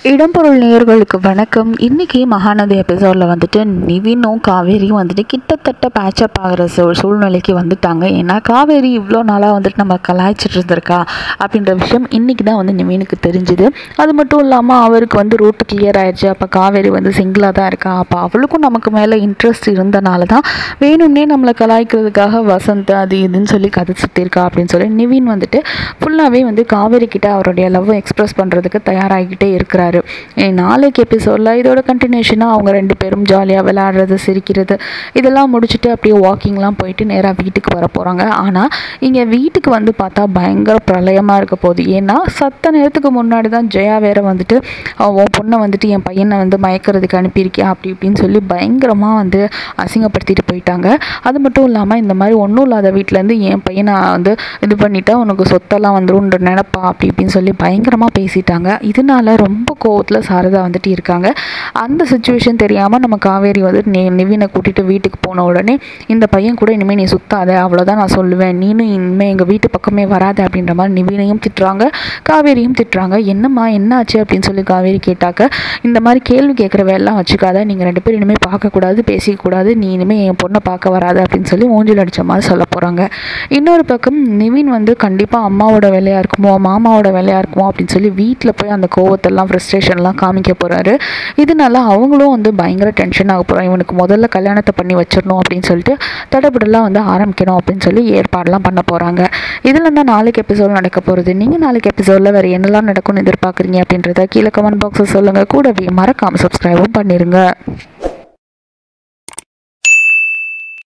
இடம்பொருள் நேயர்களுக்கு வணக்கம். இன்றைக்கி மகாநதி எபிசோடில் வந்துட்டு நிவினும் காவேரியும் வந்துட்டு கிட்டத்தட்ட பேச்சப் ஆகிற சூ சூழ்நிலைக்கு வந்துட்டாங்க. ஏன்னா காவேரி இவ்வளோ நாளாக வந்துட்டு நம்ம கலாய்ச்சிட்டு இருந்திருக்கா அப்படின்ற விஷயம் இன்றைக்கி தான் வந்து நிவினுக்கு தெரிஞ்சுது. அது மட்டும் இல்லாமல் அவருக்கு வந்து ரூட்டு கிளியர் ஆயிடுச்சு. அப்போ காவேரி வந்து சிங்கிளாக தான் இருக்கா? அப்போ அவளுக்கும் நமக்கு மேலே இன்ட்ரெஸ்ட் இருந்தனால தான் வேணும்னே நம்மளை கலாய்க்கிறதுக்காக வசந்த் அது இதுன்னு சொல்லி கதை சுற்றிருக்கா அப்படின்னு சொல்லி நிவின் வந்துட்டு ஃபுல்லாகவே வந்து காவேரி கிட்ட அவருடைய லவ் எக்ஸ்ப்ரெஸ் பண்ணுறதுக்கு தயாராகிக்கிட்டே இருக்கிறார். ஏ, நாளைக்கு எபிசோடில் இதோட கண்டினியூஷனாக அவங்க ரெண்டு பேரும் ஜாலியாக விளையாடுறது சிரிக்கிறது இதெல்லாம் முடிச்சுட்டு அப்படியே வாக்கிங்லாம் போயிட்டு நேராக வீட்டுக்கு வர போகிறாங்க ஆனால் இங்கே வீட்டுக்கு வந்து பார்த்தா பயங்கர பிரளயமாக இருக்க போகுது. ஏன்னா சத்த நேரத்துக்கு முன்னாடி தான் ஜெயா வேற வந்துட்டு உன் பொண்ணை வந்துட்டு என் பையனை வந்து மயக்கிறதுக்கு அனுப்பியிருக்கியா? அப்படி இப்படின்னு சொல்லி பயங்கரமாக வந்து அசிங்கப்படுத்திட்டு போயிட்டாங்க. அது மட்டும் இல்லாமல் இந்த மாதிரி ஒன்றும் இல்லாத வீட்டிலேருந்து என் பையனை வந்து இது பண்ணிட்டா உனக்கு சொத்தெல்லாம் வந்துடும் நினப்பா அப்படி இப்படின்னு சொல்லி பயங்கரமாக பேசிட்டாங்க. இதனால ரொம்ப கோவத்தில் சாரதா வந்துட்டு இருக்காங்க. அந்த சுச்சுவேஷன் தெரியாமல் நம்ம காவேரி வந்து நீ நிவினை கூட்டிகிட்டு வீட்டுக்கு போன உடனே இந்த பையன் கூட இனிமேல் நீ சுத்தாத அவ்வளோதான் நான் சொல்லுவேன். நீனும் இனிமேல் எங்கள் வீட்டு பக்கமே வராத அப்படின்ற மாதிரி நிவினையும் திட்டுறாங்க. காவேரியும் திட்டுறாங்க. என்னம்மா என்னாச்சு? அப்படின்னு சொல்லி காவேரி கேட்டாக்க இந்த மாதிரி கேள்வி கேட்குற வேலைலாம் வச்சுக்காத. நீங்கள் ரெண்டு பேரும் இனிமேல் பார்க்கக்கூடாது பேசிக்கக்கூடாது நீ இனிமேல் என் பொண்ணை பார்க்க வராது அப்படின்னு சொல்லி ஊஞ்சல் அடித்த மாதிரி சொல்ல போகிறாங்க இன்னொரு பக்கம் நிவின் வந்து கண்டிப்பாக அம்மாவோட வேலையாக இருக்குமோ மாமாவோட வேலையாக இருக்குமோ அப்படின்னு சொல்லி வீட்டில் போய் அந்த கோவத்தெல்லாம் ஃப்ரஸ்ட்ரேஷன்லாம் காமிக்க போகிறாரு இதனால அவங்களும் வந்து பயங்கர டென்ஷன் ஆக போகிறோம் இவனுக்கு முதல்ல கல்யாணத்தை பண்ணி வச்சிடணும் அப்படின்னு சொல்லிட்டு தடபுடலாம் வந்து ஆரம்பிக்கணும் அப்படின்னு சொல்லி ஏற்பாடெலாம் பண்ண போகிறாங்க இதில் தான் நாளைக்கு எபிசோட் நடக்க போகிறது நீங்கள் நாளைக்கு எபிசோடில் வேறு என்னெல்லாம் நடக்கும்னு எதிர்பார்க்குறீங்க அப்படின்றத கீழே கமெண்ட் பாக்ஸில் சொல்லுங்கள் கூடவே மறக்காமல் சப்ஸ்கிரைபும் பண்ணிடுங்க